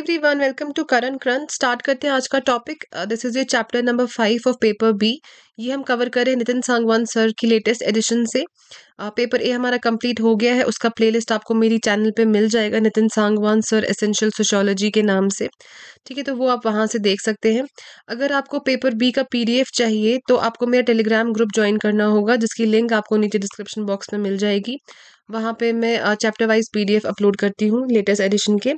Everyone welcome to current crunch start करते हैं आज का टॉपिक दिस इज़ ये chapter number five of paper B ये हम कवर करें नितिन सांगवान सर की लेटेस्ट एडिशन से. पेपर uh, ए हमारा कंप्लीट हो गया है. उसका प्लेलिस्ट आपको मेरी चैनल पे मिल जाएगा Nitin Sangwan sir essential sociology के नाम से. ठीक है तो वो आप वहाँ से देख सकते हैं. अगर आपको पेपर बी का पीडीएफ चाहिए तो आपको मेरा टेलीग्राम ग्रुप ज्वाइन करना होगा जिसकी लिंक आपको नीचे डिस्क्रिप्शन बॉक्स में मिल जाएगी. वहाँ पे मैं चैप्टर वाइज पीडीएफ अपलोड करती हूँ लेटेस्ट एडिशन के।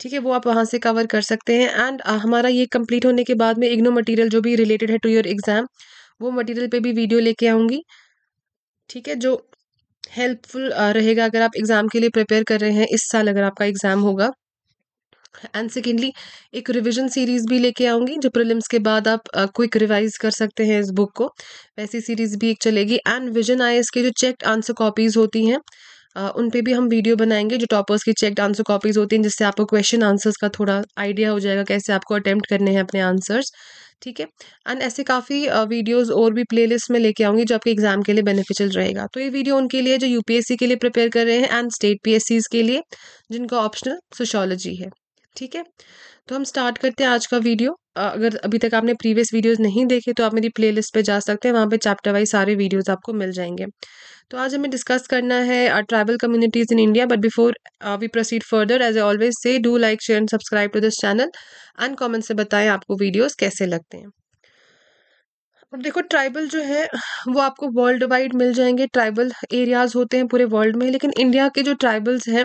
ठीक है, वो आप वहाँ से कवर कर सकते हैं। एंड हमारा ये कंप्लीट होने के बाद में इग्नो मटेरियल जो भी रिलेटेड है टू योर एग्ज़ाम वो मटेरियल पे भी वीडियो लेके आऊँगी। ठीक है, जो हेल्पफुल रहेगा अगर आप एग्ज़ाम के लिए प्रिपेयर कर रहे हैं, इस साल अगर आपका एग्ज़ाम होगा। एंड सेकेंडली एक रिविजन सीरीज़ भी लेके आऊँगी, जो प्रिलिम्स के बाद आप क्विक रिवाइज कर सकते हैं इस बुक को। वैसी सीरीज़ भी एक चलेगी। एंड विजन आई के जो चेक्ड आंसर कॉपीज़ होती हैं उन पर भी हम वीडियो बनाएँगे जो टॉपर्स की चेक आंसर कॉपीज़ होती हैं, जिससे आपको क्वेश्चन आंसर्स का थोड़ा आइडिया हो जाएगा कैसे आपको अटैम्प्ट करने हैं अपने आंसर्स ठीक है? एंड ऐसे काफ़ी वीडियोस और भी प्लेलिस्ट में लेके आऊँगी जो आपके एग्ज़ाम के लिए बेनिफिशियल रहेगा। तो ये वीडियो उनके लिए जो यूपीएससी के लिए प्रिपेयर कर रहे हैं एंड स्टेट पी के लिए, जिनका ऑप्शनल सोशोलॉजी है। ठीक है? तो हम स्टार्ट करते हैं आज का वीडियो अगर अभी तक आपने प्रीवियस वीडियोस नहीं देखे तो आप मेरी प्लेलिस्ट पे जा सकते हैं। वहाँ पे चैप्टर वाइज सारे वीडियोस आपको मिल जाएँगे। तो आज हमें डिस्कस करना है tribal communities in India but before we proceed further as a always say do like share and subscribe to this channel and comment से बताएँ आपको वीडियोज़ कैसे लगते हैं। अब देखो ट्राइबल जो है, वो आपको वर्ल्ड वाइड मिल जाएँगे। ट्राइबल एरियाज़ होते हैं पूरे वर्ल्ड में, लेकिन इंडिया के जो ट्राइबल्स हैं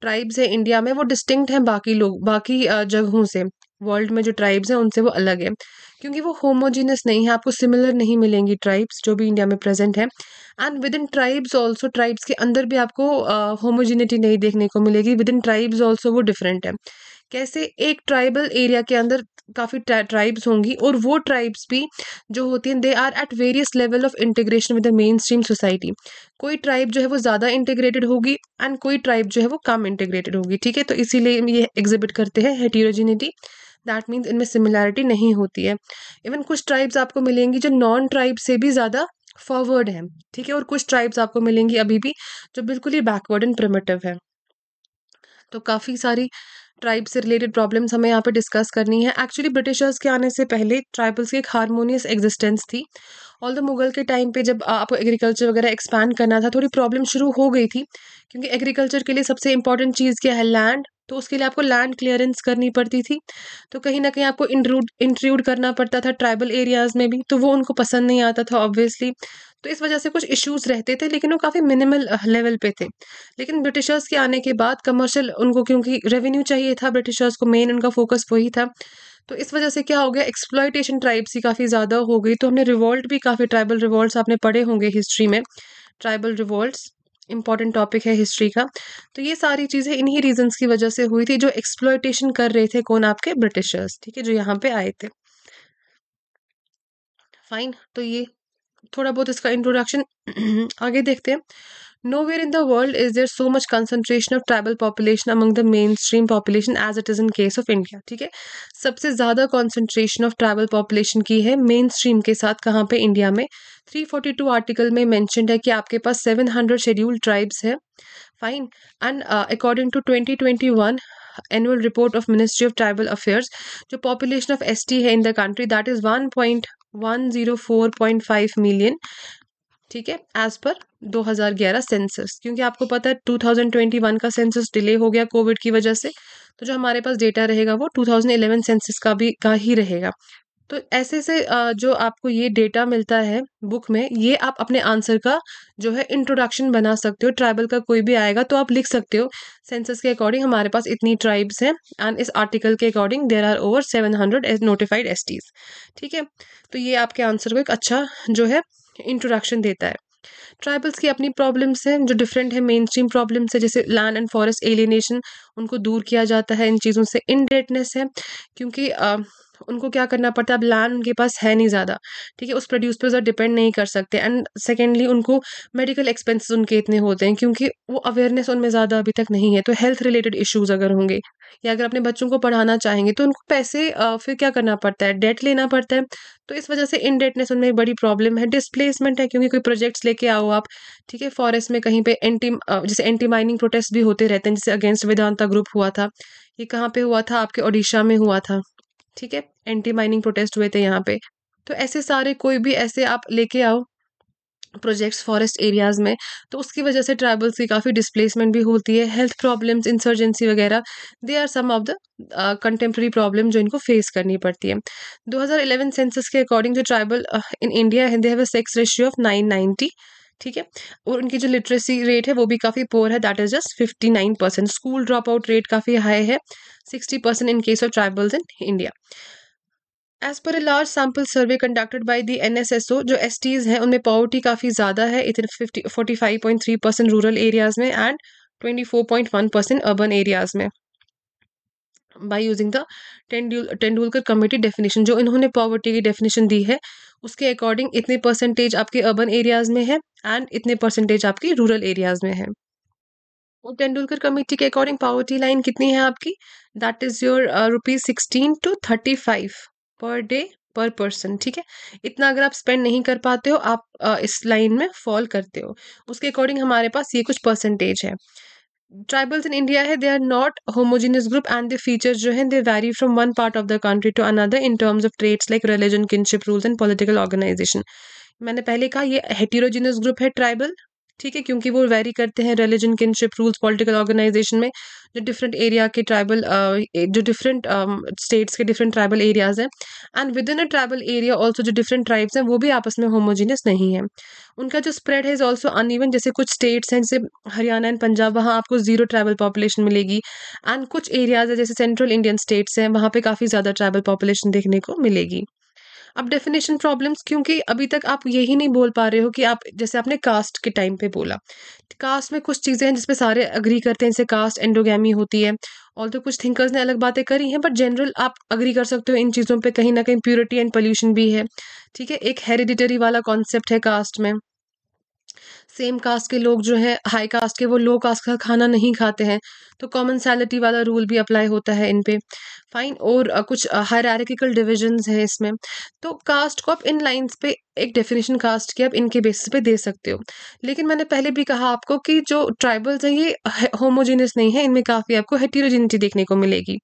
ट्राइब्स हैं इंडिया में, वो डिस्टिंक्ट हैं बाकी लोग, बाकी जगहों से। वर्ल्ड में जो ट्राइब्स हैं, उनसे वो अलग है। क्योंकि वो होमोजीनस नहीं है, आपको सिमिलर नहीं मिलेंगी ट्राइब्स जो भी इंडिया में प्रेजेंट है। And within tribes also tribes के अंदर भी आपको होमोजिनिटी नहीं देखने को मिलेगी। विद इन ट्राइब्स ऑल्सो वो डिफरेंट है। कैसे एक ट्राइबल एरिया के अंदर काफ़ी ट्राइब्स होंगी और वो ट्राइब्स भी जो होती हैं they are at various level of integration with the mainstream society कोई ट्राइब जो है वो ज़्यादा इंटीग्रेटेड होगी एंड कोई ट्राइब जो है वो कम इंटीग्रेटेड होगी, ठीक है? तो इसीलिए ये एग्जिबिट करते हैं हेटीरोजिनिटी दैट मीन्स इनमें सिमिलैरिटी नहीं होती है। इवन कुछ ट्राइब्स आपको मिलेंगी जो नॉन ट्राइब से भी ज़्यादा फॉरवर्ड है, ठीक है? और कुछ ट्राइब्स आपको मिलेंगी अभी भी जो बिल्कुल ही बैकवर्ड एंड प्रिमेटिव है। तो काफ़ी सारी ट्राइब से रिलेटेड प्रॉब्लम्स हमें यहाँ पे डिस्कस करनी है। एक्चुअली ब्रिटिशर्स के आने से पहले ट्राइबल्स की एक हारमोनियस एग्जिस्टेंस थी। ऑल द मुगल के टाइम पे जब आपको एग्रीकल्चर वगैरह एक्सपैंड करना था, थोड़ी प्रॉब्लम शुरू हो गई थी। क्योंकि एग्रीकल्चर के लिए सबसे इंपॉर्टेंट चीज़ क्या है? लैंड तो उसके लिए आपको लैंड क्लियरेंस करनी पड़ती थी। तो कहीं ना कहीं आपको इंट्रूड इंट्रूड करना पड़ता था ट्राइबल एरियाज़ में भी। तो वो उनको पसंद नहीं आता था ऑब्वियसली तो इस वजह से कुछ इश्यूज़ रहते थे, लेकिन वो काफ़ी मिनिमल लेवल पे थे। लेकिन ब्रिटिशर्स के आने के बाद कमर्शियल उनको क्योंकि रेवेन्यू चाहिए था, ब्रिटिशर्स को मेन उनका फोकस वही था। तो इस वजह से क्या हो गया एक्सप्लॉयटेशन ट्राइब्स की काफ़ी ज़्यादा हो गई। तो हमने रिवॉल्ट भी काफ़ी ट्राइबल रिवॉल्ट आपने पढ़े होंगे हिस्ट्री में। ट्राइबल रिवॉल्ट्स इंपॉर्टेंट टॉपिक है हिस्ट्री का। तो ये सारी चीज़ें इन्हीं रीजंस की वजह से हुई थी, जो एक्सप्लॉयटेशन कर रहे थे कौन आपके ब्रिटिशर्स, ठीक है, जो यहाँ पे आए थे। फाइन तो ये थोड़ा बहुत इसका इंट्रोडक्शन आगे देखते हैं। Nowhere in the world is there so much concentration of tribal population among the mainstream population as it is in case of India ठीक है? सबसे ज़्यादा कॉन्सेंट्रेशन ऑफ़ ट्राइबल पॉपुलेशन की है मेन स्ट्रीम के साथ कहाँ पे? इंडिया में। 342 आर्टिकल में मैंशनड है कि आपके पास 700 हंड्रेड शेड्यूल्ड ट्राइब्स है। Fine and according to 2021 annual report of ministry of tribal affairs जो पॉपुलेशन ऑफ़ एसटी है in the country that is 1.1 one zero four point five million, ठीक है एज पर 2011 सेंसस क्योंकि आपको पता है 2021 का सेंसस डिले हो गया कोविड की वजह से तो जो हमारे पास डेटा रहेगा वो 2011 सेंसस का भी, का ही रहेगा। तो ऐसे से जो आपको ये डेटा मिलता है बुक में, ये आप अपने आंसर का जो है इंट्रोडक्शन बना सकते हो। ट्राइबल का कोई भी आएगा तो आप लिख सकते हो। सेंसस के अकॉर्डिंग हमारे पास इतनी ट्राइब्स हैं एंड इस आर्टिकल के according there are over seven hundred as notified S ठीक है? तो ये आपके आंसर को एक अच्छा जो है इंट्रोडक्शन देता है। ट्राइबल्स की अपनी प्रॉब्लम्स हैं जो डिफरेंट है मेन स्ट्रीम प्रॉब्लम्स है, जैसे लैंड एंड फॉरेस्ट एलिनेशन, उनको दूर किया जाता है, इन चीज़ों से इनडेटनेस है, क्योंकि उनको क्या करना पड़ता है? अब लैंड उनके पास है नहीं ज़्यादा। ठीक है, उस प्रोड्यूस पर ज़्यादा डिपेंड नहीं कर सकते एंड सेकेंडली उनको मेडिकल एक्सपेंसेस उनके इतने होते हैं क्योंकि वो अवेयरनेस उनमें ज़्यादा अभी तक नहीं है। तो हेल्थ रिलेटेड इश्यूज़ अगर होंगे या अगर अपने बच्चों को पढ़ाना चाहेंगे तो उनको पैसे फिर क्या करना पड़ता है? डेट लेना पड़ता है। तो इस वजह से इनडेटनेस उनमें एक बड़ी प्रॉब्लम है। डिस्प्लेसमेंट है क्योंकि कोई प्रोजेक्ट्स लेके आओ आप। ठीक है फॉरेस्ट में कहीं पे एंटी जैसे एंटी माइनिंग प्रोटेस्ट भी होते रहते हैं, जैसे अगेंस्ट वेदांता ग्रुप हुआ था। ये कहाँ पे हुआ था? आपके ओडिशा में हुआ था। ठीक है? एंटी माइनिंग प्रोटेस्ट हुए थे यहाँ पे। तो ऐसे सारे कोई भी ऐसे आप लेके आओ प्रोजेक्ट्स फॉरेस्ट एरियाज़ में तो उसकी वजह से ट्राइबल्स की काफ़ी डिस्प्लेसमेंट भी होती है हेल्थ प्रॉब्लम्स इंसर्जेंसी वगैरह they are some of the contemporary problem जो इनको फेस करनी पड़ती है। 2011 सेंसस के अकॉर्डिंग जो ट्राइबल इन इंडिया है they have a sex ratio of 990 ठीक है? और उनकी जो लिटरेसी रेट है, वो भी काफ़ी पोअर है that is just fifty nine percent school dropout rate काफ़ी हाई है sixty percent in case of tribals in India as per a large sample survey conducted by the N S S O जो S Ts हैं, उनमें poverty काफ़ी ज़्यादा है, इतने fifty forty five point three percent rural areas में and twenty four point one percent urban areas में. By using the Tendulkar committee definition जो इन्होंने पॉवर्टी की डेफिनेशन दी है उसके अकॉर्डिंग इतने परसेंटेज आपके अर्बन एरियाज़ में है एंड इतने परसेंटेज आपके रूरल एरियाज़ में है। और तेंदुलकर कमेटी के अकॉर्डिंग पॉवर्टी लाइन कितनी है आपकी? That is your rupees sixteen to thirty five per day per person ठीक है? इतना अगर आप स्पेंड नहीं कर पाते हो आप uh, इस लाइन में फॉल करते हो। उसके अकॉर्डिंग हमारे पास ये कुछ परसेंटेज है। ट्राइबल्स इन इंडिया है they are not homogeneous group and the features जो है they vary from one part of the country to another in terms of trades like religion kinship rules and political organisation मैंने पहले कहा, ये heterogeneous group है tribal ठीक है, क्योंकि वो वेरी करते हैं religion kinship rules political organisation में। जो डिफरेंट एरिया के ट्राइबल जो डिफरेंट स्टेट्स के डिफरेंट ट्राइबल एरियाज़ हैं. And within a tribal area also जो डिफरेंट ट्राइब्स हैं, वो भी आपस में होमोजीनियस नहीं है. उनका जो स्प्रेड है इज़ ऑल्सो अनइवन जैसे कुछ स्टेट्स हैं, जैसे हरियाणा एंड पंजाब, वहाँ आपको ज़ीरो ट्राइबल पॉपुलेशन मिलेगी. एंड कुछ एरियाज़ है, जैसे सेंट्रल इंडियन स्टेट्स हैं, वहाँ पर काफ़ी ज़्यादा ट्राइबल पॉपुलेशन देखने को मिलेगी. अब डेफिनेशन प्रॉब्लम्स क्योंकि अभी तक आप यही नहीं बोल पा रहे हो कि आप, जैसे आपने कास्ट के टाइम पे बोला। कास्ट में कुछ चीज़ें हैं जिसपे सारे अग्री करते हैं, जैसे कास्ट एंडोगैमी होती है। और तो कुछ थिंकर्स ने अलग बातें करी हैं बट जनरल आप अग्री कर सकते हो इन चीज़ों पर कहीं ना कहीं प्योरिटी एंड पोल्यूशन भी है। ठीक है, एक हेरिडिटरी वाला कॉन्सेप्ट है कास्ट में। सेम कास्ट के लोग जो है हाई कास्ट के, वो लो कास्ट का खाना नहीं खाते हैं तो कॉमन सैलिटी वाला रूल भी अप्लाई होता है इन पे फाइन और कुछ हायरिकल डिविजन्स हैं इसमें। तो कास्ट को आप इन लाइन्स पे एक डेफिनेशन कास्ट की आप इनके बेसिस पे दे सकते हो। लेकिन मैंने पहले भी कहा आपको कि जो ट्राइबल्स हैं, ये होमोजीनियस नहीं है, इनमें काफ़ी आपको हेटेरोजिनिटी देखने को मिलेगी।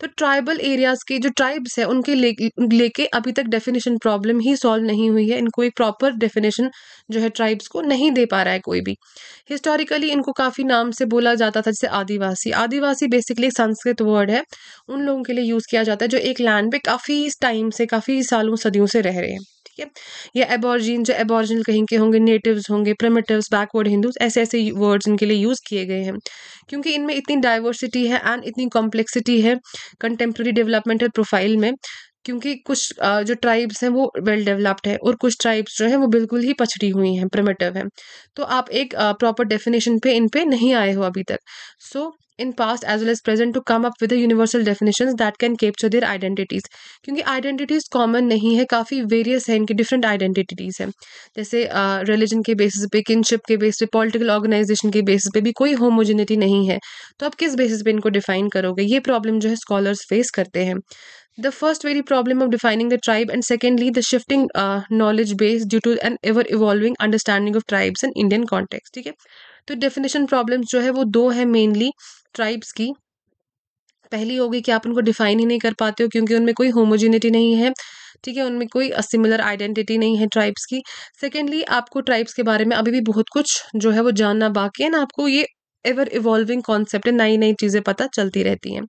तो ट्राइबल एरियाज़ के जो ट्राइब्स हैं, उनके लेके ले अभी तक डेफिनेशन प्रॉब्लम ही सॉल्व नहीं हुई है। इनको एक प्रॉपर डेफिनेशन जो है ट्राइब्स को नहीं दे पा रहा है कोई भी। हिस्टोरिकली इनको काफ़ी नाम से बोला जाता था, जैसे आदिवासी। आदिवासी बेसिकली संस्कृत वर्ड है। उन लोगों के लिए यूज़ किया जाता है, जो एक लैंड पे काफ़ी टाइम से, काफ़ी सालों सदियों से रह रहे हैं। ठीक है या एबॉर्जिन जो एबॉर्जिनल कहीं के होंगे नेटिव्स होंगे प्रिमिटिव्स बैकवर्ड हिंदूज ऐसे ऐसे वर्ड्स इनके लिए यूज़ किए गए हैं। क्योंकि इनमें इतनी डाइवर्सिटी है एंड इतनी कॉम्प्लेक्सिटी है कंटेम्प्रेरी डेवलपमेंटल प्रोफ़ाइल में, क्योंकि कुछ जो ट्राइब्स हैं वो वेल डेवलप्ड है और कुछ ट्राइब्स जो हैं वो बिल्कुल ही पछड़ी हुई हैं प्रमेटिव हैं। तो आप एक प्रॉपर डेफिनेशन पे इन पे नहीं आए हो अभी तक। So in past as well as present to come up with universal definition that can capture their identities क्योंकि आइडेंटिटीज कॉमन नहीं है काफ़ी वेरियस है इनकी डिफरेंट आइडेंटिटीज हैं जैसे रिलीजन के बेसिस पे किनशिप के बेसिस पे पॉलिटिकल ऑर्गेनाइजेशन के बेसिस पे भी कोई होमोजिनिटी नहीं है तो आप किस बेसिस पे इनको डिफाइन करोगे ये प्रॉब्लम जो है स्कॉलर्स फेस करते हैं first very problem of defining the tribe and secondly the shifting uh, knowledge base due to an ever evolving understanding of tribes in indian context ठीक है तो डेफिनेशन प्रॉब्लम्स जो है वो दो है मेनली ट्राइब्स की। पहली होगी कि आप उनको डिफाइन ही नहीं कर पाते हो क्योंकि उनमें कोई होमोजिनिटी नहीं है, ठीक है? उनमें कोई सिमिलर आइडेंटिटी नहीं है ट्राइब्स की। सेकेंडली आपको ट्राइब्स के बारे में अभी भी बहुत कुछ जो है वो जानना बाकी है ना, आपको ये एवर इवॉल्विंग कॉन्सेप्ट है नई नई चीज़ें पता चलती रहती हैं।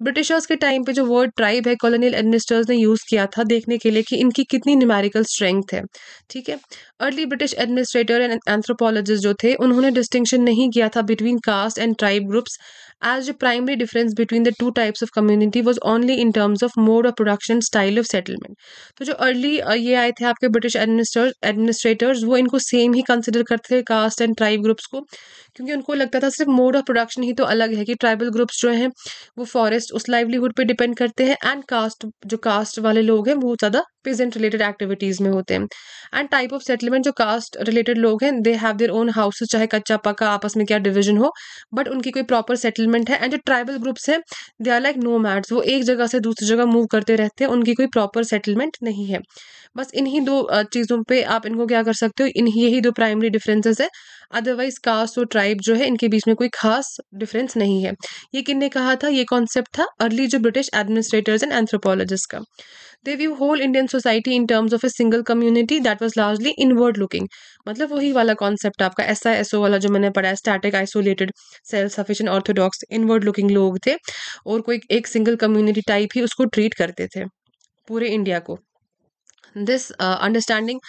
ब्रिटिशर्स के टाइम पे जो वर्ड ट्राइब है कॉलोनियल एडमिनिस्टर्स ने यूज़ किया था देखने के लिए कि इनकी कितनी न्यूमेरिकल स्ट्रेंथ है, ठीक है? Early British administrator and anthropologist जो थे, उन्होंने डिस्टिंक्शन नहीं किया था between caste and tribe groups as the primary difference between the two types of community was only in terms of mode of production, style of settlement. तो जो early ये आए थे आपके ब्रिटिश एडमिनिस्टर एडमिनिस्ट्रेटर्स वो इनको सेम ही consider करते थे कास्ट एंड ट्राइब ग्रुप्स को। क्योंकि उनको लगता था सिर्फ़ मोड ऑफ़ प्रोडक्शन ही तो अलग है कि ट्राइबल ग्रुप्स जो हैं, वो फॉरेस्ट उस लाइवलीहुड पे डिपेंड करते हैं एंड कास्ट जो कास्ट वाले लोग हैं, वो ज़्यादा पेजेंट रिलेटेड एक्टिविटीज़ में होते हैं। एंड टाइप ऑफ़ सेटलमेंट जो कास्ट रिलेटेड लोग हैं they have their own house चाहे कच्चा पक्का आपस में क्या डिवीज़न हो बट उनकी कोई प्रॉपर सेटलमेंट है। एंड जो ट्राइबल ग्रुप्स हैं दे आर लाइक नो वो एक जगह से दूसरी जगह मूव करते रहते हैं, उनकी कोई प्रॉपर सेटलमेंट नहीं है। बस इन्हीं दो चीज़ों पे आप इनको क्या कर सकते हो इन यही दो प्राइमरी डिफरेंसेस है। अदरवाइज़ कास्ट और ट्राइब जो है, इनके बीच में कोई खास डिफरेंस नहीं है। ये किन कहा था? ये कॉन्सेप्ट था अर्ली जो ब्रिटिश एडमिनिस्ट्रेटर्स एंड एंथ्रोपोलॉजिस्ट का। They view whole Indian society in terms of a single community that was largely inward looking मतलब वही वाला कॉन्सेप्ट आपका एस आई एस ओ वाला जो मैंने पढ़ा है static isolated self sufficient orthodox inward looking लोग थे और कोई एक सिंगल कम्युनिटी टाइप ही उसको ट्रीट करते थे, पूरे इंडिया को। This understanding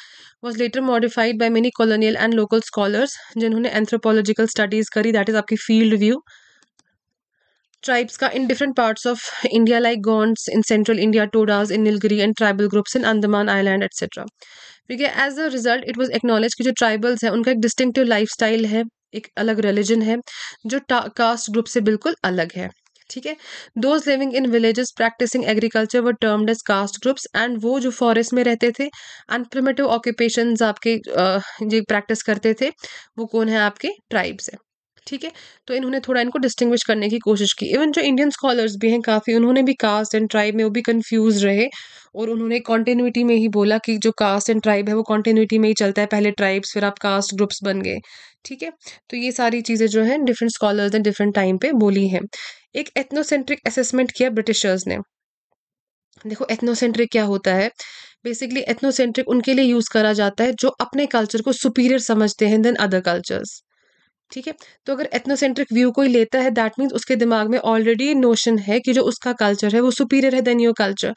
was later modified by many colonial and local scholars जिन्होंने एंथ्रोपोलॉजिकल स्टडीज़ करी दैट इज़ आपकी फ़ील्ड व्यू ट्राइब्स का in different parts of India like Gonds in central India Todas in Nilgiri and tribal groups in Andaman island etcetera ठीक है as a result it was acknowledge कि जो tribals हैं, उनका एक distinctive life style है, एक अलग रिलीजन है, जो कास्ट ग्रुप से बिल्कुल अलग है। ठीक है? Those living in villages practising agriculture were termed as caste groups and वो जो फॉरेस्ट में रहते थे एंड प्रिमेटिव ऑक्यूपेशन आपके जो प्रैक्टिस करते थे, वो कौन है आपके? ट्राइब्स है। ठीक है? तो इन्होंने थोड़ा इनको डिस्टिंग्विश करने की कोशिश की। इवन जो इंडियन स्कॉलर्स भी हैं, काफ़ी उन्होंने भी कास्ट एंड ट्राइब में वो भी कंफ्यूज रहे और उन्होंने कॉन्टिन्यूटी में ही बोला कि जो कास्ट एंड ट्राइब है, वो कॉन्टिन्यूटी में ही चलता है। पहले ट्राइब्स फिर आप कास्ट ग्रुप्स बन गए। ठीक है? तो ये सारी चीज़ें जो हैं डिफरेंट स्कॉलर्स ने डिफरेंट टाइम पे बोली हैं। एक एथनोसेंट्रिक असेसमेंट किया ब्रिटिशर्स ने। देखो एथनोसेंट्रिक क्या होता है? बेसिकली एथनोसेंट्रिक उनके लिए यूज़ करा जाता है जो अपने कल्चर को सुपीरियर समझते हैं देन अदर कल्चर्स ठीक है? तो अगर एथनोसेंट्रिक व्यू कोई लेता है दैट मीन्स उसके दिमाग में ऑलरेडी नोशन है कि जो उसका कल्चर है वो सुपीरियर है देन योर कल्चर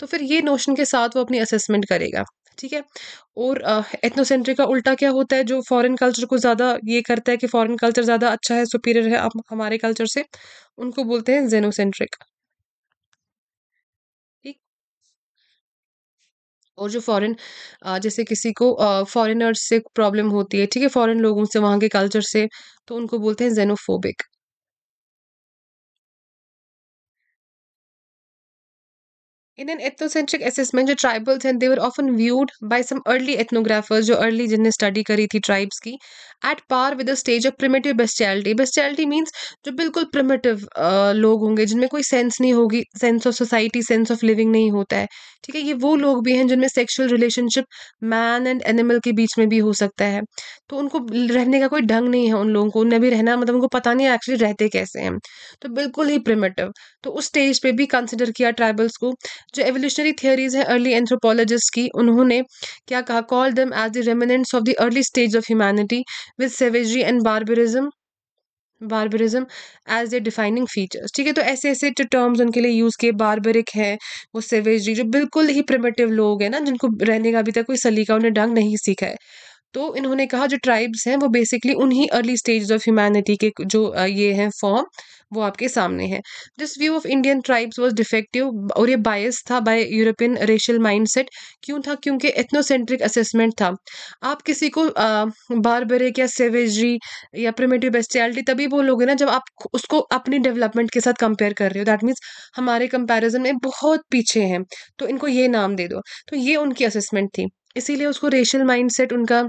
तो फिर ये नोशन के साथ वो अपनी असेसमेंट करेगा। ठीक है? और एथनोसेंट्रिक का उल्टा क्या होता है जो फॉरेन कल्चर को ज़्यादा ये करता है कि फॉरेन कल्चर ज़्यादा अच्छा है सुपीरियर है हमारे कल्चर से, उनको बोलते हैं जेनोसेंट्रिक ठीक? और जो फॉरेन जैसे किसी को फॉरेनर्स से प्रॉब्लम होती है, ठीक है? फॉरेन लोगों से, वहाँ के कल्चर से तो उनको बोलते हैं xenophobic in an ethnocentric assessment जो ट्राइबल्स हैं they were often viewed by some early ethnographers जो अर्ली जिनने स्टडी करी थी ट्राइब्स की at par with the stage of primitive bestiality bestiality means जो बिल्कुल प्रिमेटिव लोग होंगे, जिनमें कोई सेंस नहीं होगी sense of society sense of living नहीं होता है। ठीक है, ये वो लोग भी हैं जिनमें sexual relationship man and animal के बीच में भी हो सकता है। तो उनको रहने का कोई ढंग नहीं है उन लोगों को उन्हें भी रहना मतलब उनको पता नहीं है एक्चुअली रहते कैसे हैं। तो बिल्कुल ही प्रिमेटिव तो उस स्टेज पर भी कंसिडर किया ट्राइबल्स को। जो एवोल्यूशनरी थियोरीज है अर्ली एंथ्रोपोलॉजिस्ट की, उन्होंने क्या कहा? Call them as the remnants of the early stage of humanity with savagery and barbarism barbarism as a defining features ठीक है तो ऐसे ऐसे जो टर्म्स उनके लिए यूज़ किए बारबरिक है, वो सेवेजरी जो बिल्कुल ही प्रिमेटिव लोग हैं ना, जिनको रहने का अभी तक कोई सलीका उन्हें ढंग नहीं सीखा है। तो इन्होंने कहा जो ट्राइब्स हैं, वो बेसिकली उन्हीं अर्ली स्टेज ऑफ़ ह्यूमैनिटी के जो ये हैं फॉर्म वो आपके सामने है। This view of Indian tribes was defective और ये बायस था बाय यूरोपियन रेशियल माइंडसेट क्यों था? क्योंकि एथनोसेंट्रिक असेसमेंट था। आप किसी को बारबरिक या सेवेजरी या प्रिमेटिव बेस्टियलिटी तभी बोलोगे ना जब आप उसको अपनी डेवलपमेंट के साथ कंपेयर कर रहे हो। दैट मीन्स हमारे कंपैरिजन में बहुत पीछे हैं। तो इनको ये नाम दे दो। तो ये उनकी असेसमेंट थी। इसीलिए उसको रेशियल माइंडसेट उनका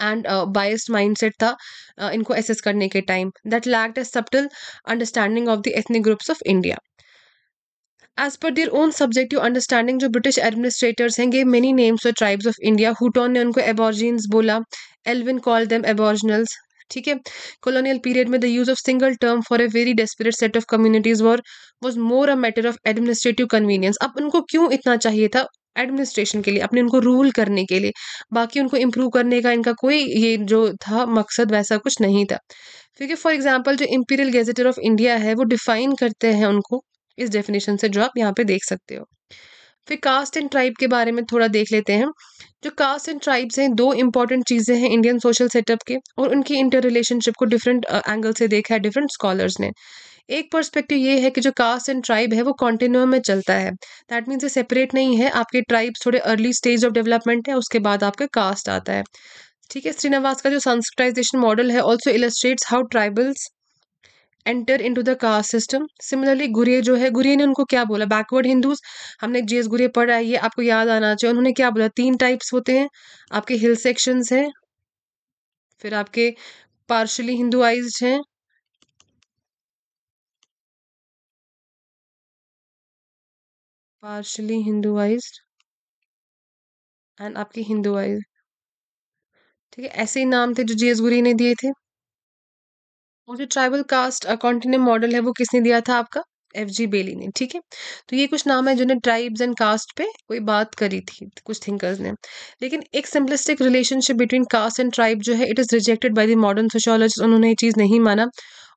एंड बायस्ड माइंडसेट था uh, इनको एसेस करने के time that lacked a subtle understanding of the ethnic groups of India as per their own subjective understanding जो ब्रिटिश एडमिनिस्ट्रेटर्स हैं गेव मेनी नेम्स और ट्राइब्स ऑफ़ इंडिया हुटोन ने उनको एबॉर्जिन्स बोला एलविन कॉल देम एबॉर्जनल्स ठीक है? Colonial period में the use of single term for a very desperate set of communities war was more a matter of administrative convenience अब उनको क्यों इतना चाहिए था? एडमिनिस्ट्रेशन के लिए, अपने उनको रूल करने के लिए, बाकी उनको इम्प्रूव करने का इनका कोई ये जो था मकसद वैसा कुछ नहीं था। क्योंकि फॉर एग्ज़ाम्पल जो इम्पीरियल गेजेटर ऑफ़ इंडिया है, वो डिफाइन करते हैं उनको, इस डेफिनेशन से जो आप यहाँ पे देख सकते हो। फिर कास्ट एंड ट्राइब के बारे में थोड़ा देख लेते हैं। जो कास्ट एंड ट्राइब्स हैं, दो इंपॉर्टेंट चीज़ें हैं इंडियन सोशल सेटअप के, और उनकी इंटर रिलेशनशिप को डिफरेंट एंगल से देखा है डिफरेंट स्कॉलर्स ने। एक पर्सपेक्टिव ये है कि जो कास्ट एंड ट्राइब है, वो कॉन्टिन्यूम में चलता है। दैट मीन्स ये सेपरेट नहीं है, आपके ट्राइब्स थोड़े अर्ली स्टेज ऑफ़ डेवलपमेंट है, उसके बाद आपका कास्ट आता है। ठीक है श्रीनिवास का जो संस्कृताइजेशन मॉडल है also illustrates how tribals enter into the caste system similarly Ghurye जो है गुरिये ने उनको क्या बोला? बैकवर्ड हिंदूज हमने जेस गुरिये पढ़ा है, ये आपको याद आना चाहिए। उन्होंने क्या बोला? तीन टाइप्स होते हैं। आपके हिल सेक्शंस हैं, फिर आपके पार्शली हिंदुआइज हैं पार्शली हिंदुआइज्ड एंड आपके हिंदुआइज ठीक है, ऐसे ही नाम थे जो जेस गुरी ने दिए थे। और जो ट्राइबल कास्ट कॉन्टिन्यू मॉडल है, वो किसने दिया था आपका? एफ़ जी बेली ने, ठीक है? तो ये कुछ नाम है जिन्हें ट्राइब्स एंड कास्ट पे कोई बात करी थी, कुछ थिंकर्स ने। लेकिन एक simplistic relationship between caste and tribe जो है it is rejected by the modern sociologist उन्होंने ये चीज़ नहीं माना।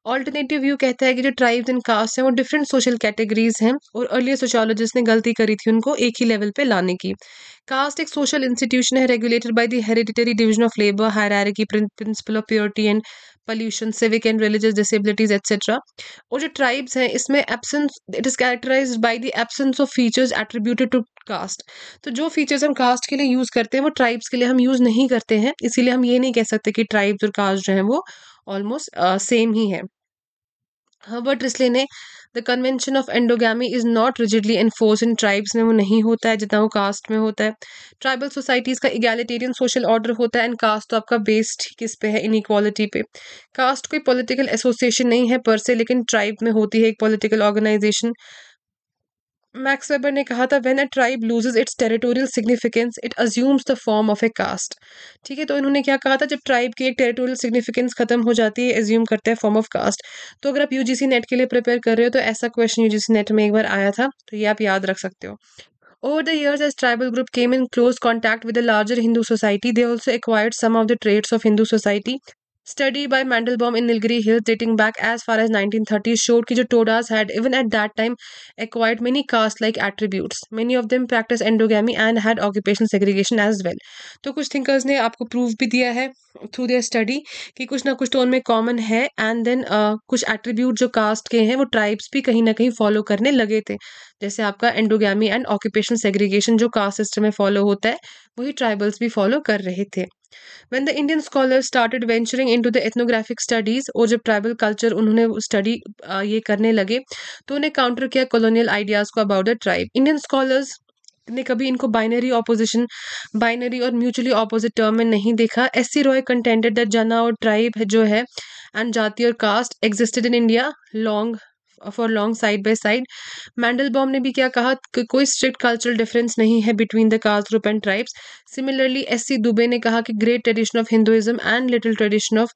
ऑल्टरनेटिव व्यू कहता है कि जो ट्राइब्स एंड कास्ट हैं वो डिफरेंट सोशल कैटेगरीज हैं और अर्लियर सोशोलॉजिस्ट ने गलती करी थी उनको एक ही लेवल पे लाने की। कास्ट एक सोशल इंस्टीट्यूशन है regulated by the hereditary division of labour hierarchy principle of purity and pollution civic and religious disabilities etcetera और जो ट्राइब्स हैं इसमें absence it is characterise by the absence of features attributed to caste तो जो features हम caste के लिए use करते हैं वो ट्राइब्स के लिए हम यूज़ नहीं करते हैं इसीलिए हम ये नहीं कह सकते कि ट्राइब्स और कास्ट जो है वो ऑलमोस्ट सेम uh, ही है। हर्बर्ट रिस्ले ने the convention of endogamy is not rigidly enforce in tribes में, वो नहीं होता है, जितना वो कास्ट में होता है. ट्राइबल सोसाइटीज़ का इगैलिटेरियन सोशल ऑर्डर होता है एंड कास्ट तो आपका बेस्ड किस पे है? इनक्वालिटी पे। कास्ट कोई पॉलिटिकल एसोसिएशन नहीं है पर से लेकिन ट्राइब में होती है एक पॉलिटिकल ऑर्गेनाइजेशन मैक्स वेबर ने कहा था when a tribe loses its territorial significance it assumes the form of a caste ठीक है तो इन्होंने क्या कहा था जब ट्राइब की एक टेरिटोरियल सिग्निफिकेंस खत्म हो जाती है एज्यूम करते हैं फॉर्म ऑफ़ कास्ट तो अगर आप यूजीसी नेट के लिए प्रिपेयर कर रहे हो तो ऐसा क्वेश्चन यूजीसी नेट में एक बार आया था तो ये आप याद रख सकते हो Over the years, as tribal group came in close contact with the larger Hindu society, they also acquired some of the traits of Hindu society. Study by Mandelbaum in Nilgiri Hills dating back as far as 1930s showed that Todas had even at that time acquired many caste-like attributes. Many of them practiced endogamy and had occupational segregation as well. तो कुछ thinkers ने आपको proof भी दिया है through their study कि कुछ ना कुछ तो उनमें कॉमन है एंड देन uh, कुछ एट्रीब्यूट जो कास्ट के हैं वो ट्राइब्स भी कहीं ना कहीं फॉलो करने लगे थे। जैसे आपका एंडोगैमी एंड ऑक्यूपेशनल सेग्रीगेशन जो कास्ट सिस्टम में फॉलो होता है वही ट्राइबल्स भी फॉलो कर रहे थे। When the Indian scholars started venturing into the ethnographic studies और जब ट्राइबल कल्चर उन्होंने स्टडी ये करने लगे तो उन्हें काउंटर किया कॉलोनियल आइडियाज़ को about the tribe Indian scholars ने कभी इनको बाइनरी ऑपोजिशन बाइनरी और म्यूचुअली ऑपोजिट टर्म में नहीं देखा। S C Roy contended that jana और ट्राइब जो है एंड जाति और caste existed in India long for long side by side Mandelbaum ने भी क्या कहा कि कोई स्ट्रिक्ट कल्चरल डिफरेंस नहीं है between the caste group and tribes similarly S C Dube ने कहा कि great tradition of Hinduism and little tradition of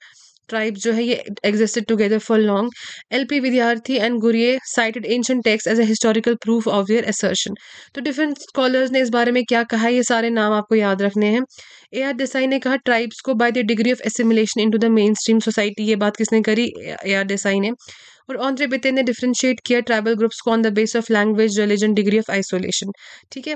tribe जो है, ये existed together for long L P Vidyarthi and Ghurye cited ancient text as a historical proof of their assertion तो different scholars ने इस बारे में क्या कहा? ये सारे नाम आपको याद रखने हैं। ए आर देसाई ने कहा ट्राइब्स को by the degree of assimilation into the mainstream society ये बात किसने करी? ए आर देसाई ने। और ऑन्ड्रे बिते ने डिफ्रेंशिएट किया ट्राइबल ग्रुप्स को on the base of language religion degree of isolation ठीक है?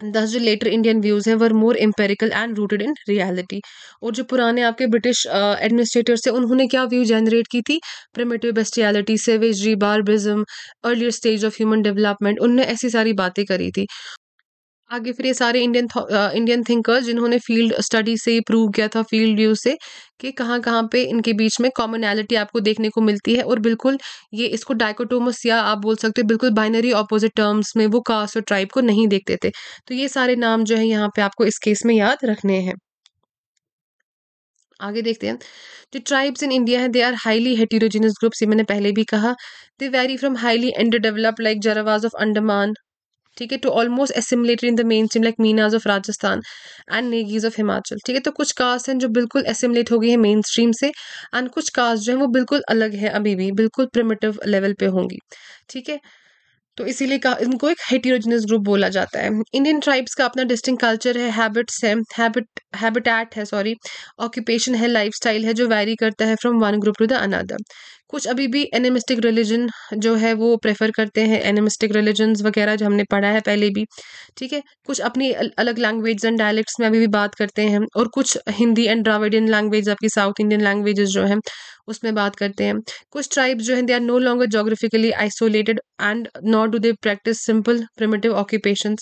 दस जो लेटर इंडियन व्यूज़ हैं were more empirical and rooted in reality और जो पुराने आपके ब्रिटिश एडमिनिस्ट्रेटर्स थे, उन्होंने क्या व्यू जनरेट की थी? Primitive bestiality savagery barbarism earlier stage of human development उनने ऐसी सारी बातें करी थी। आगे फिर ये सारे इंडियन इंडियन थिंकर्स जिन्होंने फ़ील्ड स्टडी से प्रूव किया था फ़ील्ड व्यू से कि कहाँ कहाँ पे इनके बीच में कॉमनैलिटी आपको देखने को मिलती है और बिल्कुल ये इसको डाइकोटोमस या आप बोल सकते हो बिल्कुल बाइनरी ऑपोजिट टर्म्स में वो कास्ट और ट्राइब को नहीं देखते थे। तो ये सारे नाम जो है यहाँ पे आपको इस केस में याद रखने हैं। आगे देखते हैं। जो ट्राइब्स इन इंडिया है they are highly heterogeneous groups ये मैंने पहले भी कहा। They vary from highly under developed like Jarawas of Andaman ठीक है to almost assimilated in the mainstream like Meenas of Rajasthan and Negis of Himachal ठीक है? तो कुछ कास्ट हैं जो बिल्कुल एसिमुलेट हो गई है मेन स्ट्रीम से एंड कुछ कास्ट जो है वो बिल्कुल अलग है अभी भी, बिल्कुल प्रिमेटिव लेवल पे होंगी, ठीक है? तो इसीलिए का, इनको एक हेटिरोजिनस ग्रुप बोला जाता है। इंडियन ट्राइब्स का अपना डिस्टिंग कल्चर है हैबिट्स है हैबिट हैबिटेट है सॉरी ऑक्यूपेशन है लाइफस्टाइल है, जो वैरी करता है from one group to the another कुछ अभी भी एनिमिस्टिक रिलीजन जो है वो प्रेफर करते हैं। एनिमिस्टिक रिलीजन वगैरह जो हमने पढ़ा है पहले भी, ठीक है? कुछ अपनी अलग लैंग्वेज एंड डायलेक्ट्स में अभी भी बात करते हैं। और कुछ हिंदी एंड ड्राविडियन लैंग्वेज आपकी साउथ इंडियन लैंग्वेजेस जो हैं उसमें बात करते हैं। कुछ ट्राइब्स जो है they are no longer geographically isolated and not do they practice simple primitive occupation